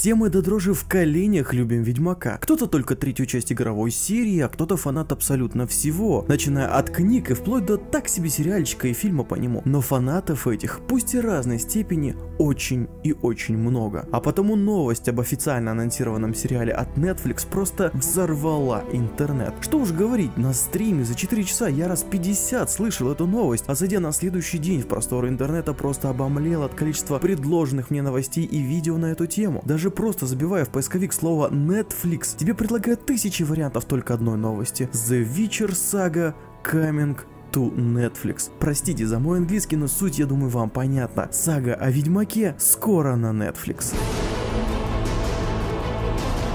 Все мы до дрожи в коленях любим Ведьмака. Кто-то только третью часть игровой серии, а кто-то фанат абсолютно всего, начиная от книг и вплоть до так себе сериальчика и фильма по нему. Но фанатов этих, пусть и разной степени, очень и очень много. А потому новость об официально анонсированном сериале от Netflix просто взорвала интернет. Что уж говорить, на стриме за 4 часа я раз 50 слышал эту новость, а зайдя на следующий день в просторы интернета просто обомлел от количества предложенных мне новостей и видео на эту тему. Даже просто забивая в поисковик слово Netflix, тебе предлагают тысячи вариантов только одной новости. The Witcher Saga Coming to Netflix. Простите за мой английский, но суть, я думаю, вам понятна. Сага о Ведьмаке скоро на Netflix.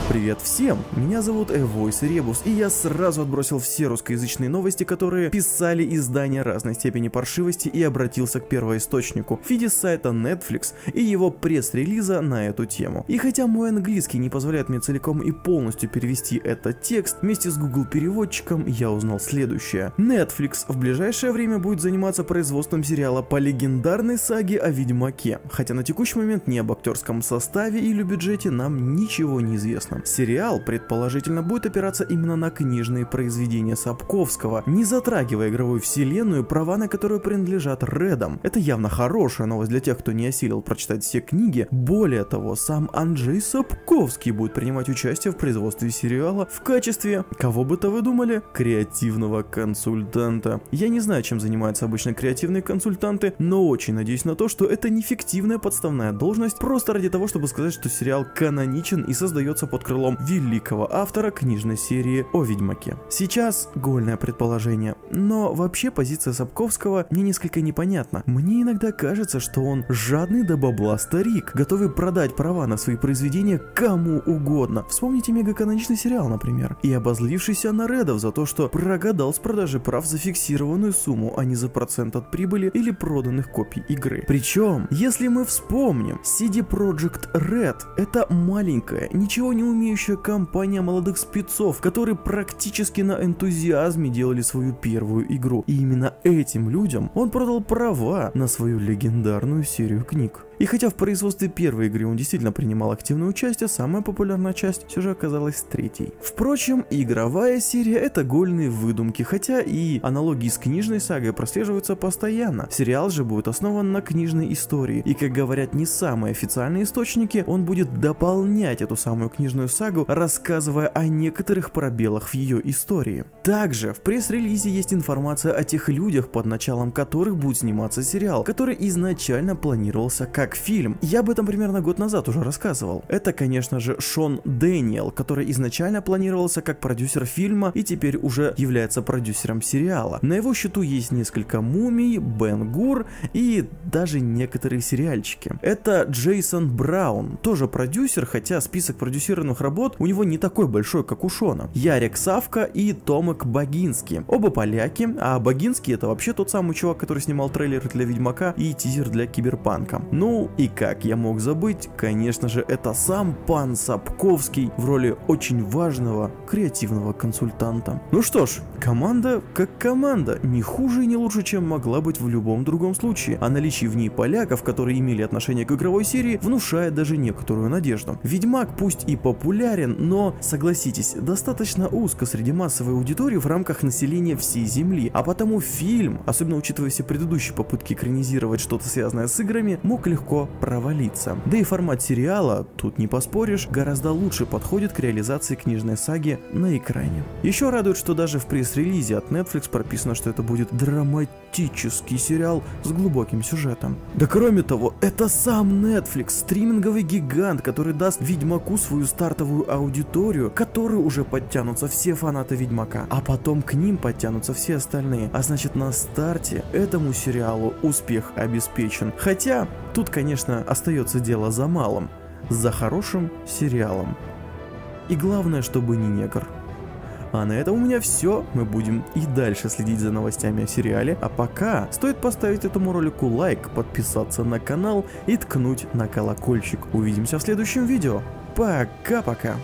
Привет всем! Меня зовут Эвойс Ребус, и я сразу отбросил все русскоязычные новости, которые писали издания разной степени паршивости и обратился к первоисточнику в виде сайта Netflix и его пресс-релиза на эту тему. И хотя мой английский не позволяет мне целиком и полностью перевести этот текст, вместе с Google переводчиком я узнал следующее. Netflix в ближайшее время будет заниматься производством сериала по легендарной саге о Ведьмаке, хотя на текущий момент ни об актерском составе или бюджете нам ничего не известно интересно. Сериал, предположительно, будет опираться именно на книжные произведения Сапковского, не затрагивая игровую вселенную, права на которую принадлежат Редам. Это явно хорошая новость для тех, кто не осилил прочитать все книги. Более того, сам Анджей Сапковский будет принимать участие в производстве сериала в качестве, кого бы то вы думали, креативного консультанта. Я не знаю, чем занимаются обычно креативные консультанты, но очень надеюсь на то, что это не фиктивная подставная должность, просто ради того, чтобы сказать, что сериал каноничен и создается под крылом великого автора книжной серии о Ведьмаке. Сейчас гольное предположение, но вообще позиция Сапковского мне несколько непонятна. Мне иногда кажется, что он жадный до бабла старик, готовый продать права на свои произведения кому угодно. Вспомните мегаканоничный сериал, например, и обозлившийся на Редов за то, что прогадал с продажи прав за фиксированную сумму, а не за процент от прибыли или проданных копий игры. Причем, если мы вспомним, CD Projekt Red это маленькая, ничего не умеющая компания молодых спецов, которые практически на энтузиазме делали свою первую игру. И именно этим людям он продал права на свою легендарную серию книг. И хотя в производстве первой игры он действительно принимал активное участие, самая популярная часть все же оказалась третьей. Впрочем, игровая серия это гольные выдумки, хотя и аналогии с книжной сагой прослеживаются постоянно. Сериал же будет основан на книжной истории, и как говорят не самые официальные источники, он будет дополнять эту самую книжную сагу, рассказывая о некоторых пробелах в ее истории. Также в пресс-релизе есть информация о тех людях, под началом которых будет сниматься сериал, который изначально планировался как как фильм. Я об этом примерно год назад уже рассказывал. Это, конечно же, Шон Дэниел, который изначально планировался как продюсер фильма и теперь уже является продюсером сериала. На его счету есть несколько мумий, Бен Гур и даже некоторые сериальчики. Это Джейсон Браун, тоже продюсер, хотя список продюсированных работ у него не такой большой, как у Шона. Ярик Савка и Томик Багинский. Оба поляки, а Багинский это вообще тот самый чувак, который снимал трейлер для Ведьмака и тизер для Киберпанка. Ну, и как я мог забыть, конечно же, это сам пан Сапковский в роли очень важного креативного консультанта. Ну что ж, команда как команда, не хуже и не лучше, чем могла быть в любом другом случае, а наличие в ней поляков, которые имели отношение к игровой серии, внушает даже некоторую надежду. Ведьмак пусть и популярен, но, согласитесь, достаточно узко среди массовой аудитории в рамках населения всей Земли, а потому фильм, особенно учитывая все предыдущие попытки экранизировать что-то связанное с играми, мог легко легко провалиться. Да и формат сериала, тут не поспоришь, гораздо лучше подходит к реализации книжной саги на экране. Еще радует, что даже в пресс-релизе от Netflix прописано, что это будет драматический сериал с глубоким сюжетом. Да кроме того, это сам Netflix, стриминговый гигант, который даст Ведьмаку свою стартовую аудиторию, которой уже подтянутся все фанаты Ведьмака, а потом к ним подтянутся все остальные. А значит на старте этому сериалу успех обеспечен. Хотя Тут, конечно, остается дело за малым, за хорошим сериалом. И главное, чтобы не негр. А на этом у меня все. Мы будем и дальше следить за новостями о сериале. А пока стоит поставить этому ролику лайк, подписаться на канал и ткнуть на колокольчик. Увидимся в следующем видео. Пока-пока.